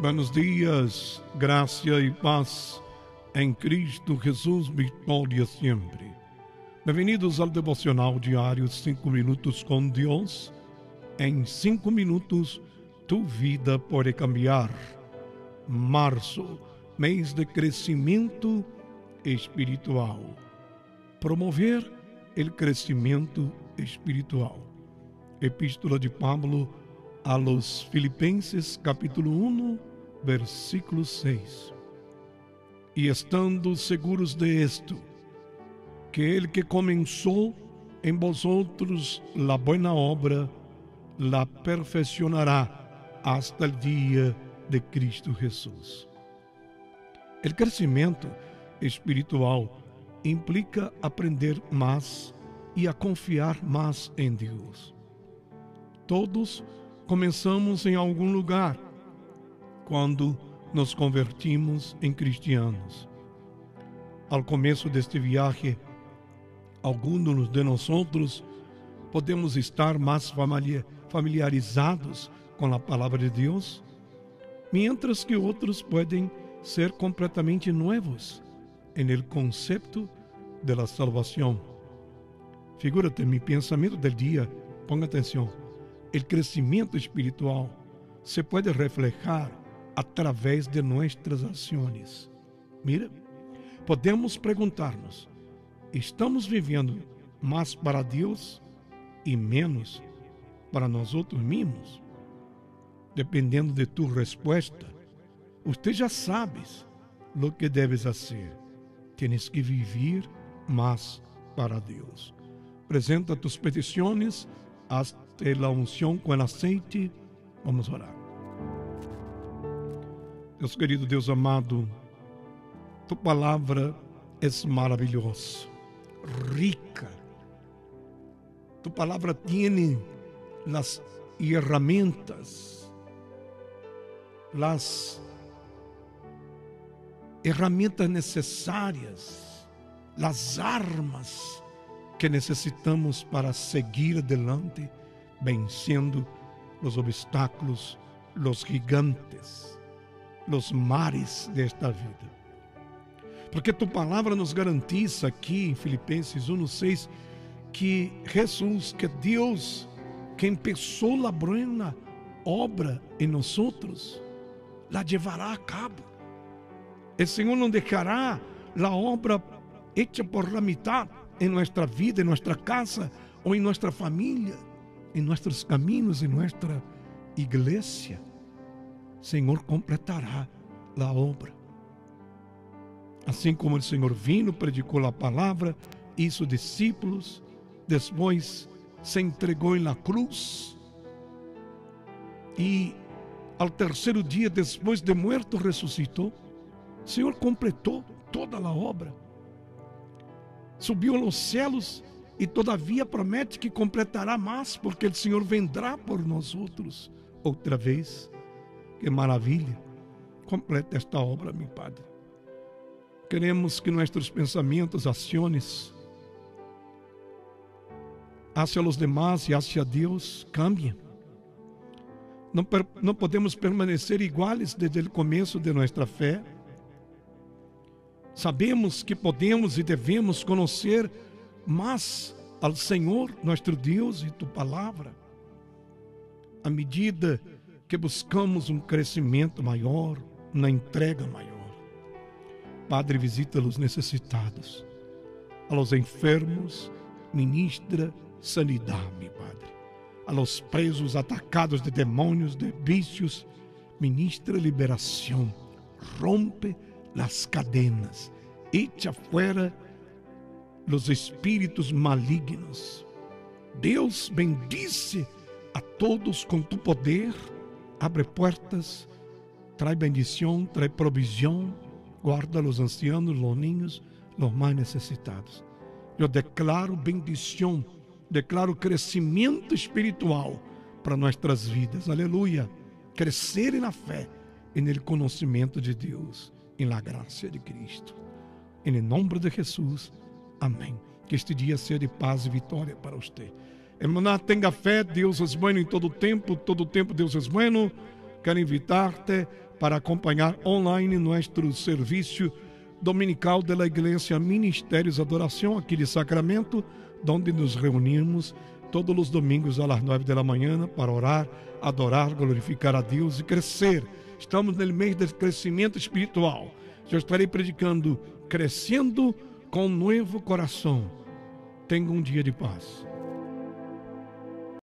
Buenos dias, graça e paz em Cristo Jesus, vitória sempre. Bem-vindos ao devocional diário 5 minutos com Deus. Em 5 minutos, tu vida pode cambiar. Março, mês de crescimento espiritual. Promover o crescimento espiritual. Epístola de Pablo a los Filipenses, capítulo 1 versículo 6. E estando seguros de esto, que el que comenzó en vosotros la buena obra, la perfeccionará hasta el día de Cristo Jesús. El crescimento espiritual implica aprender mais e a confiar mais em Deus. Todos começamos em algum lugar quando nos convertimos em cristianos. Ao começo deste viagem, alguns de nós outros podemos estar mais familiarizados com a palavra de Deus, mientras que outros podem ser completamente novos en el concepto de la salvación. Figúrate, mi pensamento del dia, ponga atenção, el crescimento espiritual se pode reflejar através de nossas ações. Mira, podemos perguntar-nos: estamos vivendo mais para Deus e menos para nós outros mesmos? Dependendo de tu resposta, você já sabes o que deves fazer. Tienes que viver mais para Deus. Apresenta tus petições hasta la unção com aceite. Vamos orar. Deus querido, Deus amado, tua palavra é maravilhosa, rica. Tu palavra tem as ferramentas, as ferramentas necessárias, as armas que necessitamos para seguir adelante, vencendo os obstáculos, os gigantes los mares desta vida. Porque tu palavra nos garantiza aqui em Filipenses 1:6 que Jesus, que Deus, que empezou a buena obra em nós outros, la llevará a cabo. O Senhor não deixará a obra hecha por la mitad em nossa vida, em nossa casa ou em nossa família, em nossos caminhos, em nossa igreja. Senhor completará a obra. Assim como o Senhor vino, predicou a palavra, hizo discípulos, depois se entregou na cruz e ao terceiro dia, depois de morto, ressuscitou. O Senhor completou toda a obra. Subiu aos céus e todavia promete que completará mais, porque o Senhor vendrá por nós outros outra vez. Que maravilha! Completa esta obra, meu Padre. Queremos que nossos pensamentos, ações, hacia os demais e hacia Deus cambiem. Não, não podemos permanecer iguais desde o começo de nossa fé. Sabemos que podemos e devemos conhecer mais ao Senhor, nosso Deus e tua palavra. À medida que buscamos um crescimento maior, na entrega maior. Padre, visita os necessitados, a los enfermos, ministra sanidade, Padre. A los presos atacados de demônios, de vícios, ministra liberação. Rompe las cadenas, echa fuera los espíritos malignos. Deus bendice a todos com tu poder abre portas, trae bendição, trae provisión, guarda los ancianos, los niños, los mais necessitados. Eu declaro bendição, declaro crescimento espiritual para nossas vidas. Aleluia. Crescer na fé e no conhecimento de Deus, em la graça de Cristo. Em nome de Jesus. Amém. Que este dia seja de paz e vitória para você. Hermana, tenha fé, Deus é bueno em todo tempo, todo tempo Deus é bueno. Quero invitar-te para acompanhar online nosso serviço dominical da Igreja Ministérios Adoração aqui de Sacramento, onde nos reunimos todos os domingos às nove da manhã para orar, adorar, glorificar a Deus e crescer. Estamos no mês de crescimento espiritual. Eu estarei predicando crescendo com um novo coração. Tenha um dia de paz.